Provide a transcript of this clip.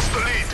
Lost the.